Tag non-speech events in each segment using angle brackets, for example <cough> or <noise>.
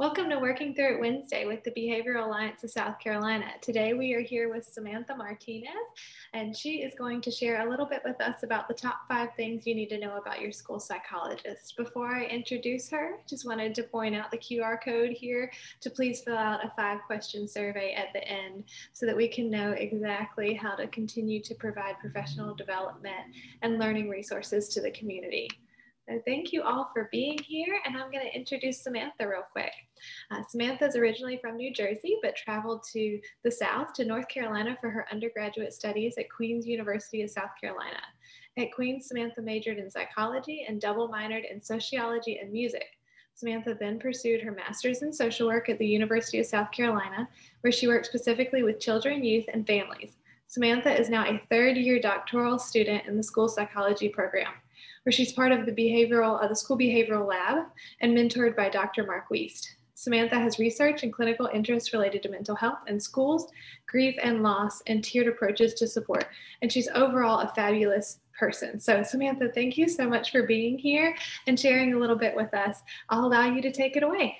Welcome to Working Through It Wednesday with the Behavioral Alliance of South Carolina. Today we are here with Samantha Martinez, and she is going to share a little bit with us about the top five things you need to know about your school psychologist. Before I introduce her, just wanted to point out the QR code here to please fill out a five question survey at the end so that we can know exactly how to continue to provide professional development and learning resources to the community. So thank you all for being here, and I'm going to introduce Samantha real quick. Uh, Samantha is originally from New Jersey, but traveled to the South to North Carolina for her undergraduate studies at Queen's University of South Carolina. At Queen's, Samantha majored in psychology and double minored in sociology and music. Samantha then pursued her master's in social work at the University of South Carolina, where she worked specifically with children, youth, and families. Samantha is now a third year doctoral student in the school psychology program where she's part of the behavioral, uh, the school behavioral lab and mentored by Dr. Mark Weist. Samantha has research and clinical interests related to mental health and schools, grief and loss, and tiered approaches to support. And she's overall a fabulous person. So, Samantha, thank you so much for being here and sharing a little bit with us. I'll allow you to take it away.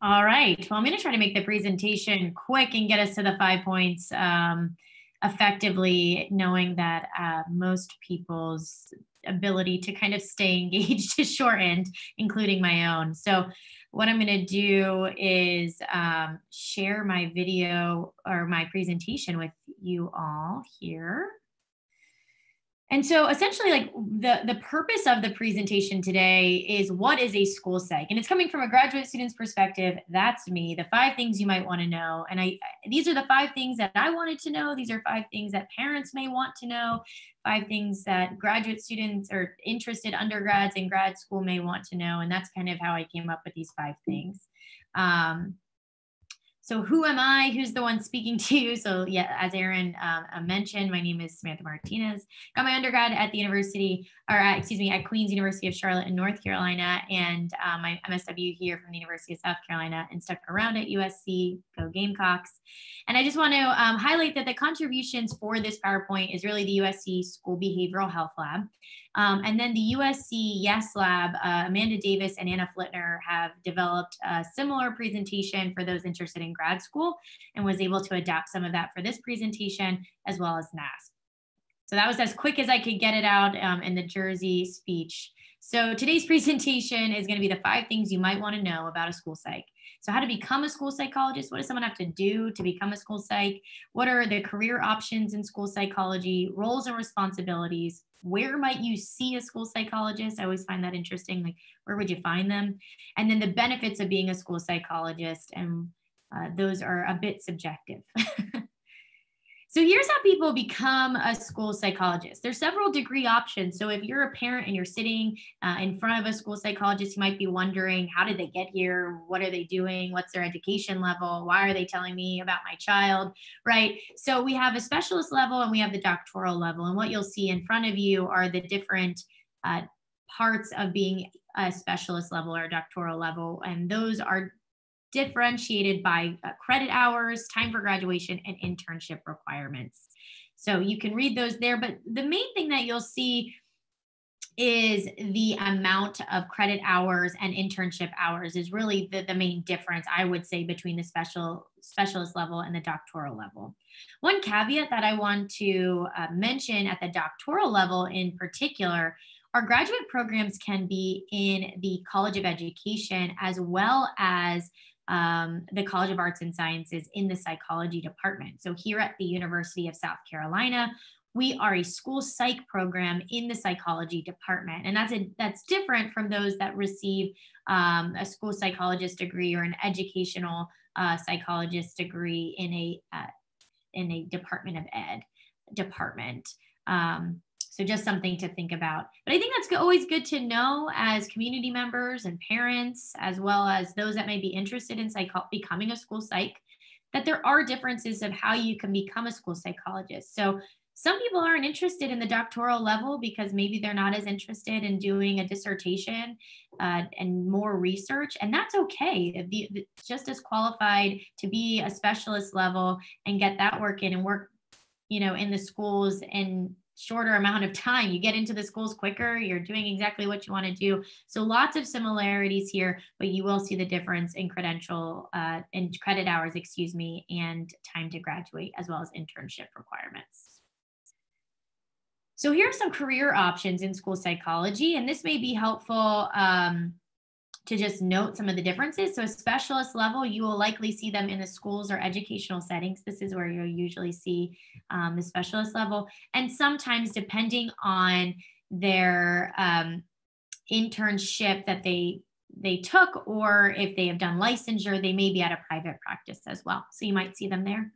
All right. Well, I'm going to try to make the presentation quick and get us to the five points um, effectively, knowing that uh, most people's ability to kind of stay <laughs> engaged is shortened, including my own. So what I'm going to do is um, share my video or my presentation with you all here. And so essentially like the, the purpose of the presentation today is what is a school psych? And it's coming from a graduate student's perspective. That's me, the five things you might want to know. And I, these are the five things that I wanted to know. These are five things that parents may want to know, five things that graduate students or interested undergrads in grad school may want to know. And that's kind of how I came up with these five things. Um, so who am I? Who's the one speaking to you? So yeah, as Aaron um, uh, mentioned, my name is Samantha Martinez. Got my undergrad at the university, or at, excuse me, at Queen's University of Charlotte in North Carolina, and um, my MSW here from the University of South Carolina, and stuck around at USC. Go Gamecocks! And I just want to um, highlight that the contributions for this PowerPoint is really the USC School Behavioral Health Lab. Um, and then the USC Yes Lab, uh, Amanda Davis and Anna Flitner have developed a similar presentation for those interested in grad school and was able to adapt some of that for this presentation as well as NASP. So that was as quick as I could get it out um, in the Jersey speech. So today's <laughs> presentation is going to be the five things you might want to know about a school psych. So how to become a school psychologist? What does someone have to do to become a school psych? What are the career options in school psychology, roles and responsibilities? Where might you see a school psychologist? I always find that interesting. Like, where would you find them? And then the benefits of being a school psychologist. And uh, those are a bit subjective. <laughs> So here's how people become a school psychologist. There's several degree options. So if you're a parent and you're sitting uh, in front of a school psychologist, you might be wondering, how did they get here? What are they doing? What's their education level? Why are they telling me about my child? Right. So we have a specialist level and we have the doctoral level. And what you'll see in front of you are the different uh, parts of being a specialist level or doctoral level. And those are differentiated by uh, credit hours, time for graduation, and internship requirements. So you can read those there. But the main thing that you'll see is the amount of credit hours and internship hours is really the, the main difference i would say between the special specialist level and the doctoral level one caveat that i want to uh, mention at the doctoral level in particular our graduate programs can be in the college of education as well as um, the College of Arts and Sciences in the psychology department. So here at the University of South Carolina, we are a school psych program in the psychology department, and that's a, that's different from those that receive um, a school psychologist degree or an educational uh, psychologist degree in a uh, in a Department of Ed department. Um, so just something to think about. But I think that's always good to know as community members and parents, as well as those that may be interested in psych- becoming a school psych, that there are differences of how you can become a school psychologist. So some people aren't interested in the doctoral level because maybe they're not as interested in doing a dissertation uh, and more research, and that's okay. The, just as qualified to be a specialist level and get that work in and work, you know, in the schools and shorter amount of time. You get into the schools quicker, you're doing exactly what you want to do. So lots of similarities here, but you will see the difference in credential, uh, in credit hours, excuse me, and time to graduate, as well as internship requirements. So here are some career options in school psychology, and this may be helpful um, to just note some of the differences. So, specialist level, you will likely see them in the schools or educational settings. This is where you'll usually see um, the specialist level. And sometimes, depending on their um, internship that they they took or if they have done licensure they may be at a private practice as well so you might see them there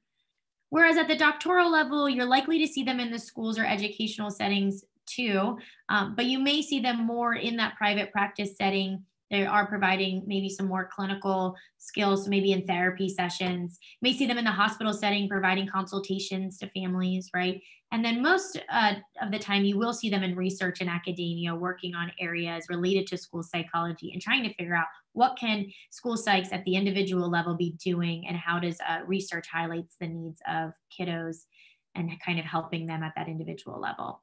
whereas at the doctoral level you're likely to see them in the schools or educational settings too um, but you may see them more in that private practice setting they are providing maybe some more clinical skills, maybe in therapy sessions. You may see them in the hospital setting, providing consultations to families, right? And then most uh, of the time, you will see them in research and academia, working on areas related to school psychology and trying to figure out what can school psychs at the individual level be doing, and how does uh, research highlights the needs of kiddos and kind of helping them at that individual level.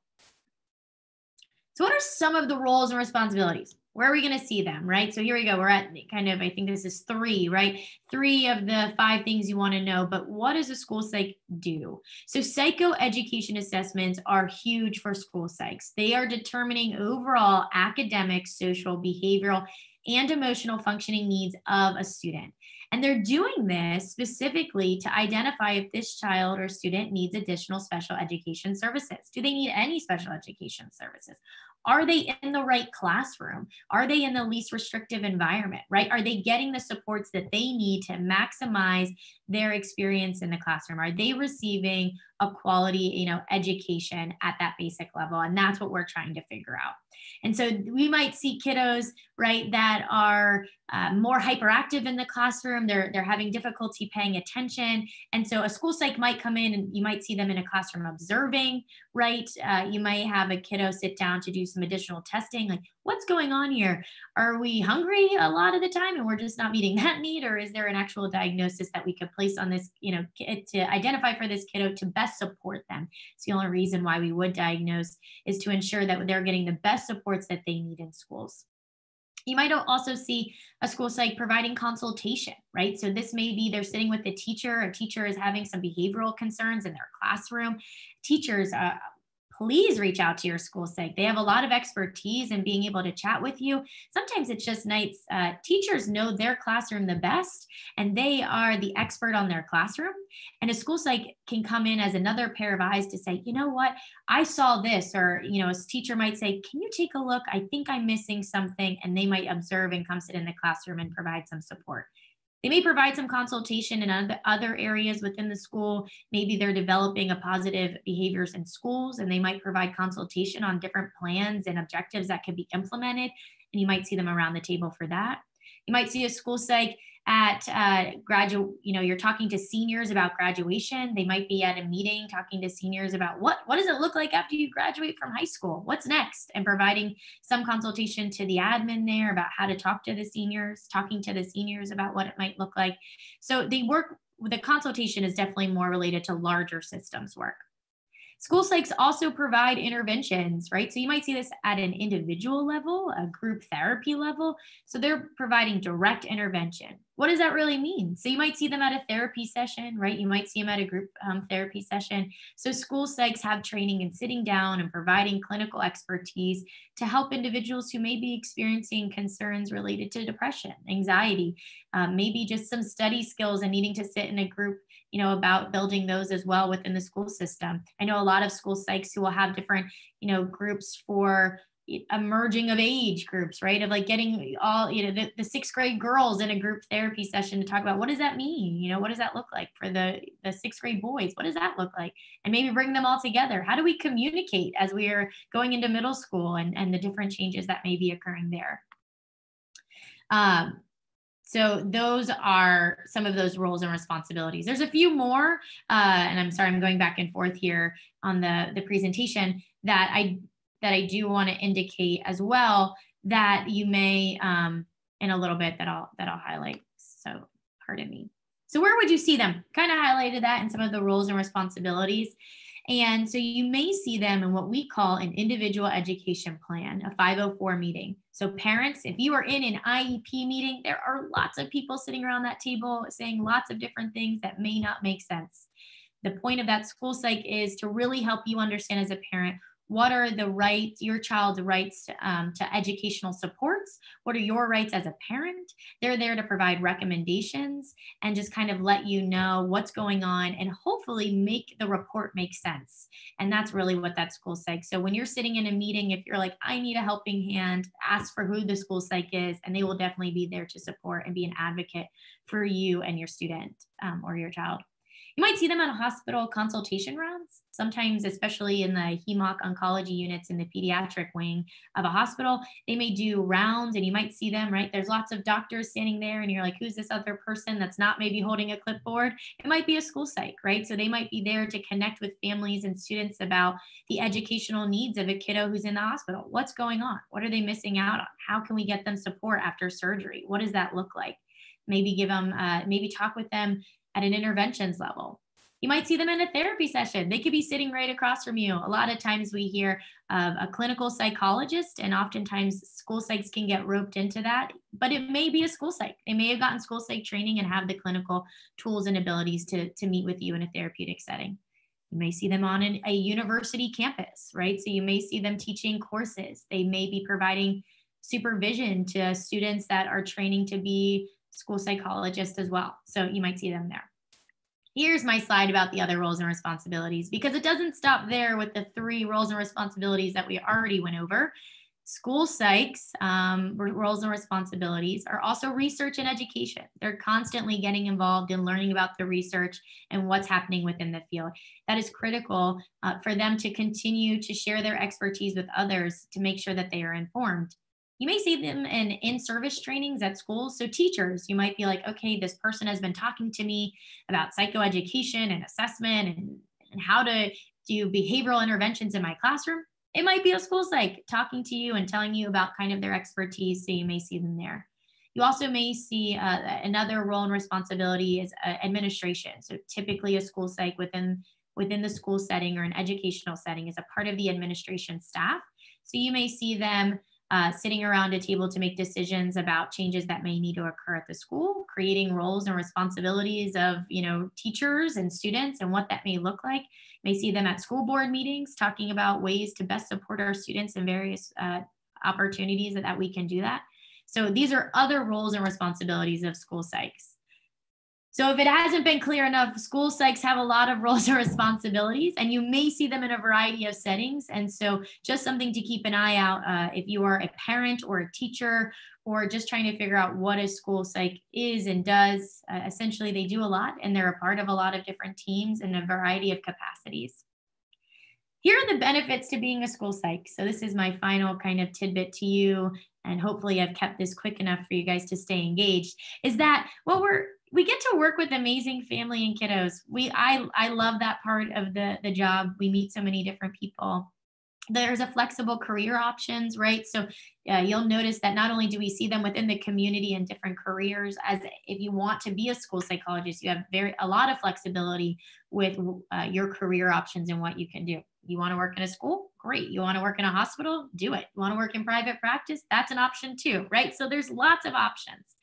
So, what are some of the roles and responsibilities? Where are we going to see them, right? So here we go. We're at kind of, I think this is three, right? Three of the five things you want to know. But what does a school psych do? So psychoeducation assessments are huge for school psychs. They are determining overall academic, social, behavioral, and emotional functioning needs of a student. And they're doing this specifically to identify if this child or student needs additional special education services. Do they need any special education services? Are they in the right classroom? Are they in the least restrictive environment, right? Are they getting the supports that they need to maximize their experience in the classroom? Are they receiving a quality, you know, education at that basic level? And that's what we're trying to figure out. And so we might see kiddos, right, that are uh, more hyperactive in the classroom. They're they're having difficulty paying attention, and so a school psych might come in, and you might see them in a classroom observing, right? Uh, you might have a kiddo sit down to do some additional testing, like what's going on here? Are we hungry a lot of the time, and we're just not meeting that <laughs> need, or is there an actual diagnosis that we could place on this, you know, to identify for this kiddo to best support them? It's the only reason why we would diagnose is to ensure that they're getting the best supports that they need in schools. You might also see a school psych providing consultation, right? So this may be they're sitting with the teacher, a teacher is having some behavioral concerns in their classroom. Teachers uh, please reach out to your school psych. They have a lot of expertise in being able to chat with you. Sometimes it's just nice. Uh, teachers know their classroom the best, and they are the expert on their classroom. And a school psych can come in as another pair of eyes to say, you know what, I saw this, or you know, a teacher might say, can you take a look? I think I'm missing something, and they might observe and come sit in the classroom and provide some support. They may provide some consultation in other areas within the school. Maybe they're developing a positive behaviors in schools and they might provide consultation on different plans and objectives that could be implemented. And you might see them around the table for that. You might see a school psych at uh, graduate, you know, you're talking to seniors about graduation. They might be at a meeting talking to seniors about what what does it look like after you graduate from high school? What's next? And providing some consultation to the admin there about how to talk to the seniors, talking to the seniors about what it might look like. So they work. The consultation is definitely more related to larger systems work. School psychs also provide interventions, right? So you might see this at an individual level, a group therapy level. So they're providing direct intervention. What does that really mean? So you might see them at a therapy session, right? You might see them at a group um, therapy session. So school psychs have training in sitting down and providing clinical expertise to help individuals who may be experiencing concerns related to depression, anxiety, um, maybe just some study skills and needing to sit in a group you know about building those as well within the school system. I know a lot of school psychs who will have different you know groups for emerging of age groups right? Of like getting all you know the, the sixth grade girls in a group therapy session to talk about what does that mean? You know what does that look like for the the sixth grade boys? What does that look like? And maybe bring them all together. How do we communicate as we are going into middle school and and the different changes that may be occurring there? Um, so those are some of those roles and responsibilities. There's a few more, uh, and I'm sorry, I'm going back and forth here on the the presentation that I that I do want to indicate as well that you may um, in a little bit that I'll that I'll highlight. So pardon me. So where would you see them? Kind of highlighted that in some of the roles and responsibilities. And so you may see them in what we call an individual education plan, a 504 meeting. So, parents, if you are in an IEP meeting, there are lots of people sitting around that table saying lots of different things that may not make sense. The point of that school psych is to really help you understand as a parent what are the rights your child's rights um, to educational supports? What are your rights as a parent? They're there to provide recommendations and just kind of let you know what's going on and hopefully make the report make sense. And that's really what that school psych so when you're sitting in a meeting if you're like i need a helping hand ask for who the school psych is and they will definitely be there to support and be an advocate for you and your student um, or your child you might see them on hospital consultation rounds, sometimes, especially in the HEMOC oncology units in the pediatric wing of a hospital. They may do rounds and you might see them, right? There's lots of doctors standing there, and you're like, who's this other person that's not maybe holding a clipboard? It might be a school psych, right? So they might be there to connect with families and students about the educational needs of a kiddo who's in the hospital. What's going on? What are they missing out on? How can we get them support after surgery? What does that look like? maybe give them uh, maybe talk with them at an interventions level. You might see them in a therapy session. They could be sitting right across from you. A lot of times we hear of a clinical psychologist, and oftentimes school psychs can get roped into that, but it may be a school psych. They may have gotten school psych training and have the clinical tools and abilities to, to meet with you in a therapeutic setting. You may see them on an, a university campus, right? So you may see them teaching courses. They may be providing supervision to students that are training to be school psychologists as well. So you might see them there. Here's my slide about the other roles and responsibilities because it doesn't stop there with the three roles and responsibilities that we already went over. School psychs um, roles and responsibilities are also research and education. They're constantly getting involved in learning about the research and what's happening within the field. That is critical uh, for them to continue to share their expertise with others to make sure that they are informed. You may see them in in service trainings at schools. So, teachers, you might be like, okay, this person has been talking to me about psychoeducation and assessment and, and how to do behavioral interventions in my classroom. It might be a school psych talking to you and telling you about kind of their expertise. So, you may see them there. You also may see uh, another role and responsibility is uh, administration. So, typically, a school psych within within the school setting or an educational setting is a part of the administration staff. So you may see them uh, sitting around a table to make decisions about changes that may need to occur at the school, creating roles and responsibilities of you know teachers and students and what that may look like. You may see them at school board meetings talking about ways to best support our students in various uh, opportunities that, that we can do that. So these are other roles and responsibilities of school psychs. So if it hasn't been clear enough, school psychs have a lot of roles and responsibilities, and you may see them in a variety of settings. And so just something to keep an eye out uh, if you are a parent or a teacher or just trying to figure out what a school psych is and does. Uh, essentially, they do a lot and they're a part of a lot of different teams in a variety of capacities. Here are the benefits to being a school psych. So this is my final kind of tidbit to you and hopefully I've kept this quick enough for you guys to stay engaged, is that what we're we get to work with amazing family and kiddos. We I I love that part of the the job. We meet so many different people. There's a flexible career options, right? So uh, you'll notice that not only do we see them within the community in different careers, as if you want to be a school psychologist, you have very a lot of flexibility with uh, your career options and what you can do. You want to work in a school? Great. You want to work in a hospital? Do it. You want to work in private practice? That's an option too, right? So there's lots of options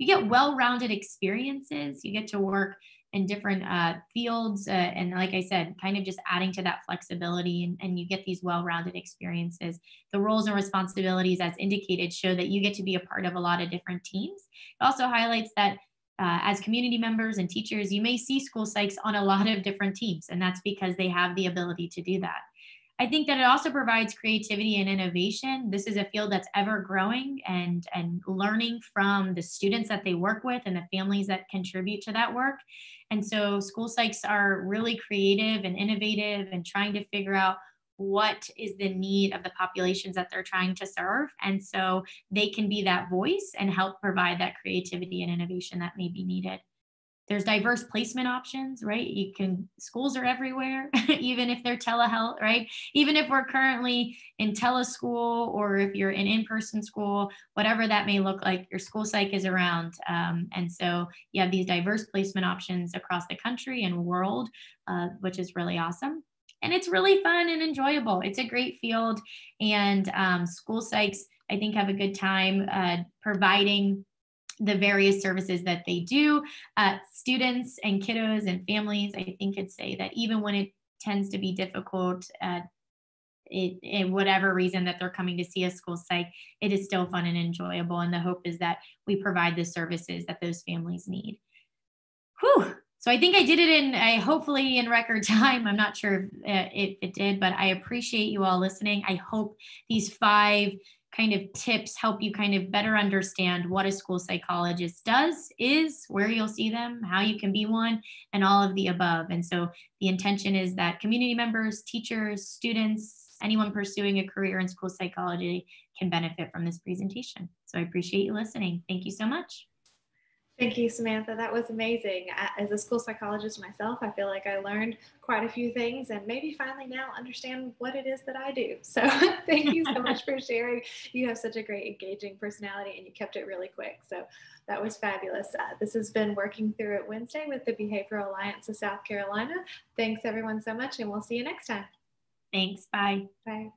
you get well-rounded experiences. You get to work in different uh, fields uh, and like i said kind of just adding to that flexibility and, and you get these well-rounded experiences. The roles and responsibilities as indicated show that you get to be a part of a lot of different teams. It also highlights that uh, as community members and teachers you may see school psychs on a lot of different teams and that's because they have the ability to do that I think that it also provides creativity and innovation. This is a field that's ever growing and, and learning from the students that they work with and the families that contribute to that work. And so school psychs are really creative and innovative and trying to figure out what is the need of the populations that they're trying to serve. And so they can be that voice and help provide that creativity and innovation that may be needed there's diverse placement options right? You can schools are everywhere <laughs> even if they're telehealth right? Even if we're currently in teleschool or if you're in in-person school whatever that may look like your school psych is around. Um, and so you have these diverse placement options across the country and world uh, which is really awesome. And it's really fun and enjoyable. It's a great field, and um, school psychs, I think, have a good time uh, providing the various services that they do. Uh, students and kiddos and families, I think, could say that even when it tends to be difficult, uh, it, in whatever reason that they're coming to see a school psych, it is still fun and enjoyable. And the hope is that we provide the services that those families need. Whew. So I think I did it in, I hopefully in record <laughs> time. I'm not sure if, uh, if it did, but I appreciate you all listening. I hope these five kind of tips help you kind of better understand what a school psychologist does, is, where you'll see them, how you can be one, and all of the above. And so the intention is that community members, teachers, students, anyone pursuing a career in school psychology can benefit from this presentation. So I appreciate you listening. Thank you so much. Thank you, Samantha. That was amazing. As a school psychologist myself, I feel like I learned quite a few things and maybe finally now understand what it is that I do. <laughs> So thank you so much for sharing. You have such a great engaging personality and you kept it really quick. So that was fabulous. Uh, this has been Working Through It Wednesday with the Behavioral Alliance of South Carolina. Thanks everyone so much and we'll see you next time. Thanks. Bye. Bye.